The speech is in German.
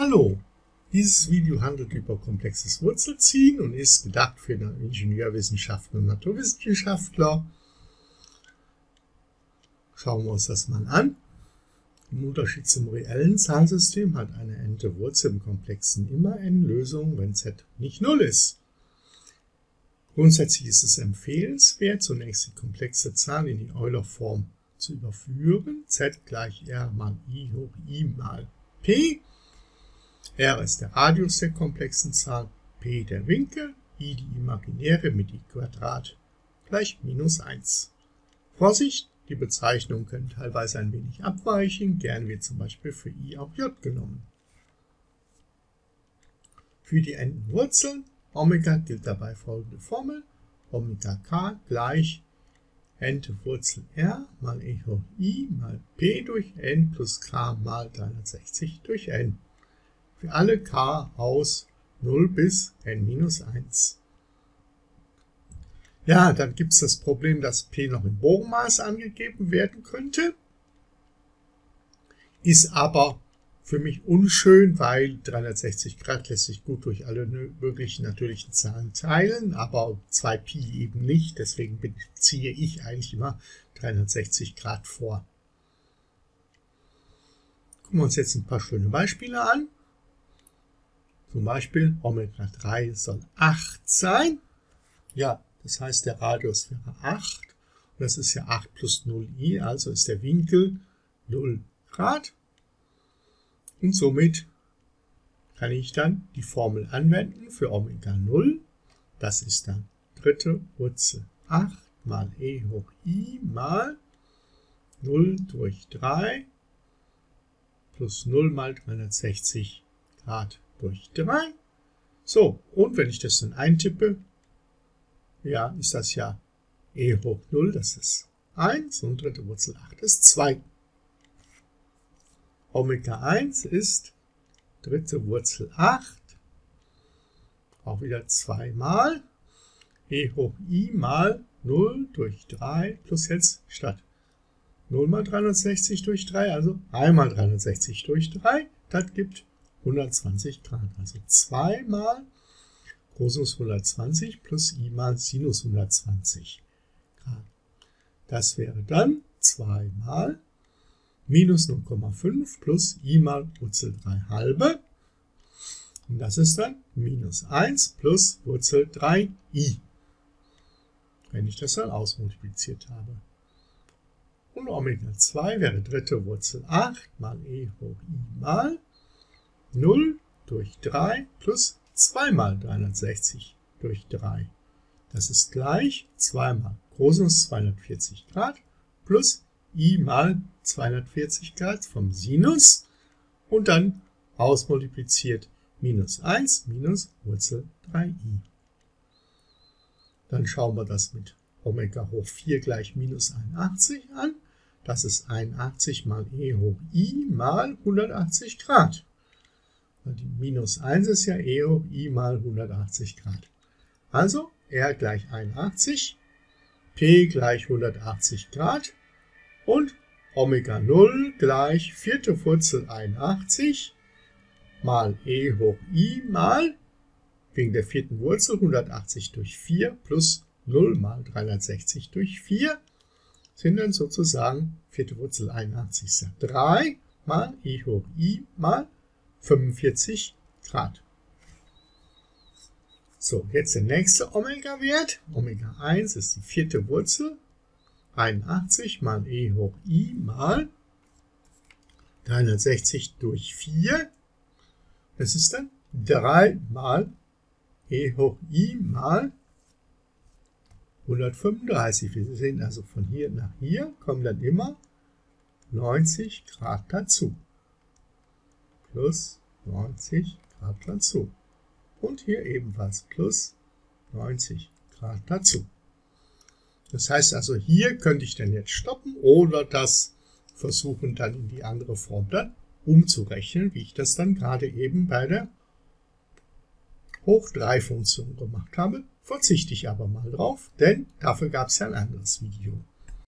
Hallo, dieses Video handelt über komplexes Wurzelziehen und ist gedacht für Ingenieurwissenschaften und Naturwissenschaftler. Schauen wir uns das mal an. Im Unterschied zum reellen Zahlsystem hat eine n-te Wurzel im Komplexen immer n Lösungen, wenn z nicht 0 ist. Grundsätzlich ist es empfehlenswert, zunächst die komplexe Zahl in die Euler-Form zu überführen. z gleich r mal i hoch i mal p R ist der Radius der komplexen Zahl, P der Winkel, I die imaginäre mit I Quadrat gleich minus 1. Vorsicht, die Bezeichnungen können teilweise ein wenig abweichen, gern wird zum Beispiel für I auch J genommen. Für die enden Wurzeln Omega gilt dabei folgende Formel, Omega k gleich n-te Wurzel r mal e hoch i mal p durch n plus k mal 360 durch n für alle k aus 0 bis n-1. Ja, dann gibt es das Problem, dass p noch im Bogenmaß angegeben werden könnte. Ist aber für mich unschön, weil 360 Grad lässt sich gut durch alle möglichen natürlichen Zahlen teilen, aber 2pi eben nicht. Deswegen beziehe ich eigentlich immer 360 Grad vor. Gucken wir uns jetzt ein paar schöne Beispiele an. Zum Beispiel Omega 3 soll 8 sein. Ja, das heißt, der Radius wäre 8. Und das ist ja 8 plus 0i, also ist der Winkel 0 Grad. Und somit kann ich dann die Formel anwenden für Omega 0. Das ist dann dritte Wurzel 8 mal e hoch i mal 0 durch 3 plus 0 mal 360 Grad durch 3. So, und wenn ich das dann eintippe, ja, ist das ja e hoch 0, das ist 1 und dritte Wurzel 8 ist 2. Omega 1 ist dritte Wurzel 8, auch wieder 2 mal e hoch i mal 0 durch 3 plus jetzt statt 0 mal 360 durch 3, also 1 mal 360 durch 3, das gibt 120 Grad. Also 2 mal Cosinus 120 plus i mal Sinus 120 Grad. Das wäre dann 2 mal minus 0,5 plus i mal Wurzel 3 halbe. Und das ist dann minus 1 plus Wurzel 3i, wenn ich das dann ausmultipliziert habe. Und Omega 2 wäre dritte Wurzel 8 mal e hoch i mal 0 durch 3 plus 2 mal 360 durch 3. Das ist gleich 2 mal Cosinus 240 Grad plus i mal 240 Grad vom Sinus und dann ausmultipliziert minus 1 minus Wurzel 3i. Dann schauen wir das mit Omega hoch 4 gleich minus 81 an. Das ist 81 mal e hoch i mal 180 Grad. Die minus 1 ist ja e hoch i mal 180 Grad. Also r gleich 81, p gleich 180 Grad und Omega 0 gleich vierte Wurzel 81 mal e hoch i mal, wegen der vierten Wurzel 180 durch 4 plus 0 mal 360 durch 4 sind dann sozusagen vierte Wurzel 81 ist ja 3 mal e hoch i mal 45 Grad. So, jetzt der nächste Omega-Wert. Omega 1 ist die vierte Wurzel. 81 mal e hoch i mal 360 durch 4. Das ist dann 3 mal e hoch i mal 135. Wir sehen also von hier nach hier kommen dann immer 90 Grad dazu plus 90 Grad dazu. Und hier ebenfalls plus 90 Grad dazu. Das heißt also, hier könnte ich dann jetzt stoppen oder das versuchen dann in die andere Form dann umzurechnen, wie ich das dann gerade eben bei der Hoch-3-Funktion gemacht habe. Verzichte ich aber mal drauf, denn dafür gab es ja ein anderes Video.